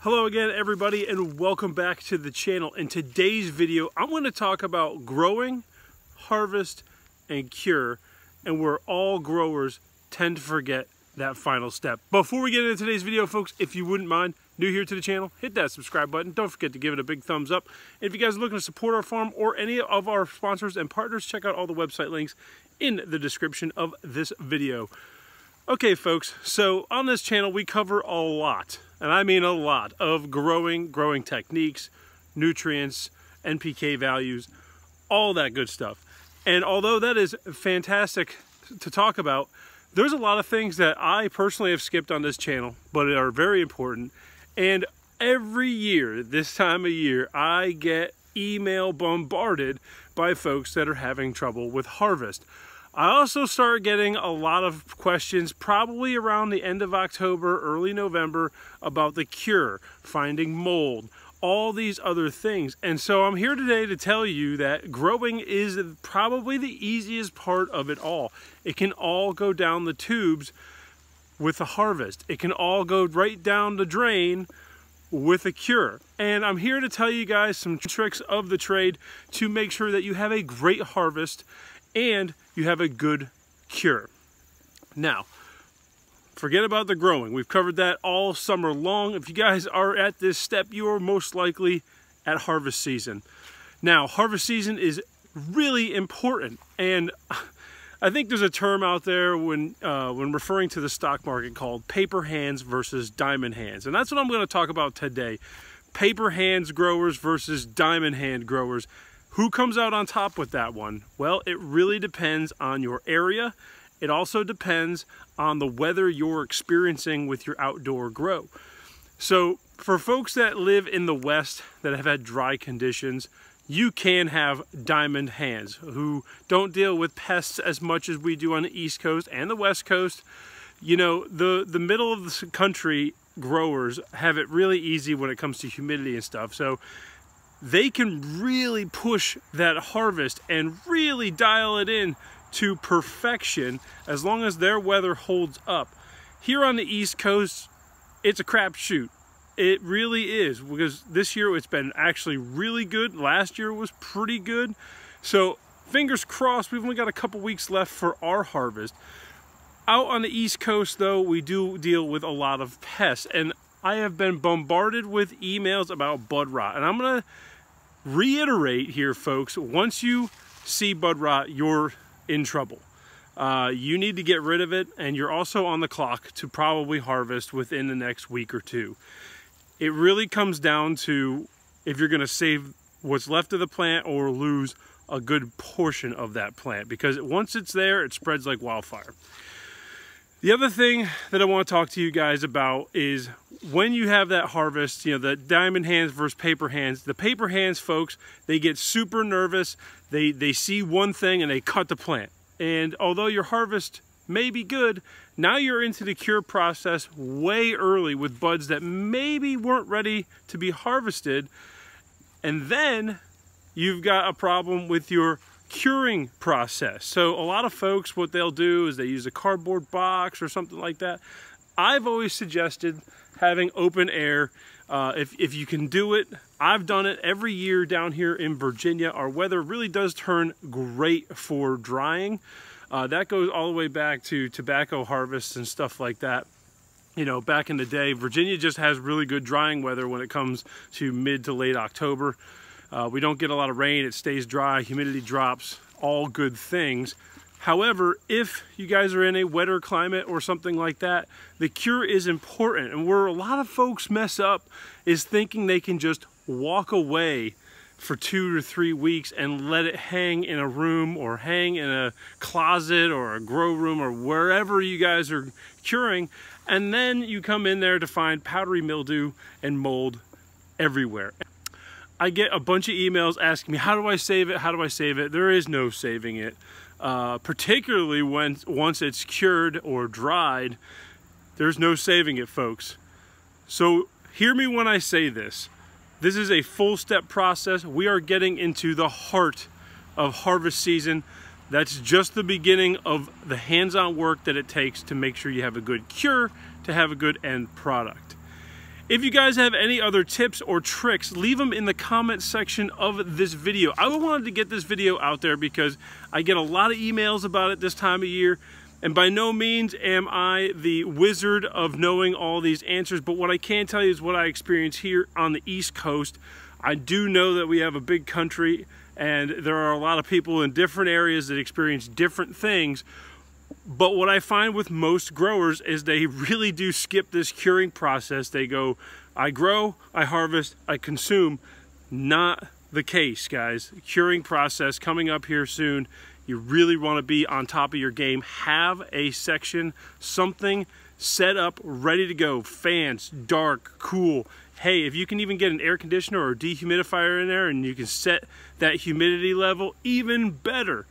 Hello again everybody and welcome back to the channel. In today's video I'm going to talk about growing, harvest, and cure and where all growers tend to forget that final step. Before we get into today's video folks, if you wouldn't mind, new here to the channel, hit that subscribe button. Don't forget to give it a big thumbs up. And if you guys are looking to support our farm or any of our sponsors and partners, check out all the website links in the description of this video. Okay folks, so on this channel we cover a lot and I mean a lot, of growing, growing techniques, nutrients, NPK values, all that good stuff. And although that is fantastic to talk about, there's a lot of things that I personally have skipped on this channel, but are very important. And every year, this time of year, I get email bombarded by folks that are having trouble with harvest. I also started getting a lot of questions probably around the end of October, early November about the cure, finding mold, all these other things. And so I'm here today to tell you that growing is probably the easiest part of it all. It can all go down the tubes with a harvest. It can all go right down the drain with a cure. And I'm here to tell you guys some tricks of the trade to make sure that you have a great harvest and you have a good cure. Now, forget about the growing. We've covered that all summer long. If you guys are at this step, you are most likely at harvest season. Now, harvest season is really important. And I think there's a term out there when, uh, when referring to the stock market called paper hands versus diamond hands. And that's what I'm going to talk about today. Paper hands growers versus diamond hand growers. Who comes out on top with that one? Well, it really depends on your area. It also depends on the weather you're experiencing with your outdoor grow. So for folks that live in the West that have had dry conditions, you can have diamond hands who don't deal with pests as much as we do on the East Coast and the West Coast. You know, the, the middle of the country growers have it really easy when it comes to humidity and stuff. So they can really push that harvest and really dial it in to perfection as long as their weather holds up. Here on the East Coast, it's a crapshoot. It really is because this year it's been actually really good. Last year was pretty good. So fingers crossed, we've only got a couple weeks left for our harvest. Out on the East Coast though, we do deal with a lot of pests and I have been bombarded with emails about bud rot. And I'm gonna reiterate here, folks, once you see bud rot, you're in trouble. Uh, you need to get rid of it and you're also on the clock to probably harvest within the next week or two. It really comes down to if you're gonna save what's left of the plant or lose a good portion of that plant because once it's there, it spreads like wildfire. The other thing that I want to talk to you guys about is when you have that harvest, you know, the diamond hands versus paper hands, the paper hands folks, they get super nervous. They, they see one thing and they cut the plant. And although your harvest may be good, now you're into the cure process way early with buds that maybe weren't ready to be harvested. And then you've got a problem with your curing process. So a lot of folks, what they'll do is they use a cardboard box or something like that. I've always suggested having open air. Uh, if, if you can do it, I've done it every year down here in Virginia. Our weather really does turn great for drying. Uh, that goes all the way back to tobacco harvests and stuff like that. You know, back in the day, Virginia just has really good drying weather when it comes to mid to late October. Uh, we don't get a lot of rain, it stays dry, humidity drops, all good things. However, if you guys are in a wetter climate or something like that, the cure is important. And where a lot of folks mess up is thinking they can just walk away for two to three weeks and let it hang in a room or hang in a closet or a grow room or wherever you guys are curing. And then you come in there to find powdery mildew and mold everywhere. I get a bunch of emails asking me, how do I save it? How do I save it? There is no saving it. Uh, particularly when once it's cured or dried, there's no saving it, folks. So hear me when I say this. This is a full step process. We are getting into the heart of harvest season. That's just the beginning of the hands-on work that it takes to make sure you have a good cure, to have a good end product. If you guys have any other tips or tricks, leave them in the comment section of this video. I wanted to get this video out there because I get a lot of emails about it this time of year. And by no means am I the wizard of knowing all these answers, but what I can tell you is what I experience here on the East Coast. I do know that we have a big country and there are a lot of people in different areas that experience different things. But what I find with most growers is they really do skip this curing process. They go, I grow, I harvest, I consume. Not the case, guys. Curing process coming up here soon. You really want to be on top of your game. Have a section, something set up, ready to go. Fans, dark, cool. Hey, if you can even get an air conditioner or a dehumidifier in there and you can set that humidity level, even better.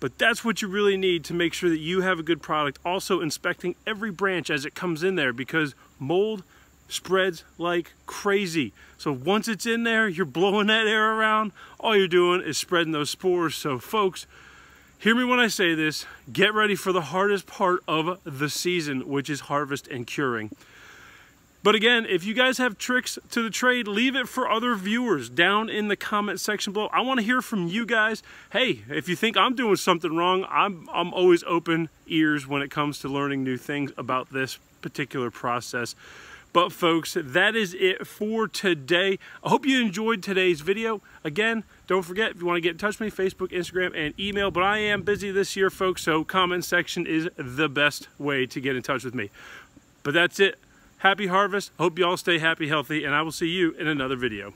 But that's what you really need to make sure that you have a good product. Also inspecting every branch as it comes in there because mold spreads like crazy. So once it's in there, you're blowing that air around, all you're doing is spreading those spores. So folks, hear me when I say this, get ready for the hardest part of the season, which is harvest and curing. But again, if you guys have tricks to the trade, leave it for other viewers down in the comment section below. I want to hear from you guys. Hey, if you think I'm doing something wrong, I'm, I'm always open ears when it comes to learning new things about this particular process. But folks, that is it for today. I hope you enjoyed today's video. Again, don't forget, if you want to get in touch with me, Facebook, Instagram, and email. But I am busy this year, folks, so comment section is the best way to get in touch with me. But that's it happy harvest. Hope you all stay happy, healthy, and I will see you in another video.